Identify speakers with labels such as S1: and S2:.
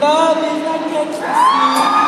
S1: Love is like ecstasy.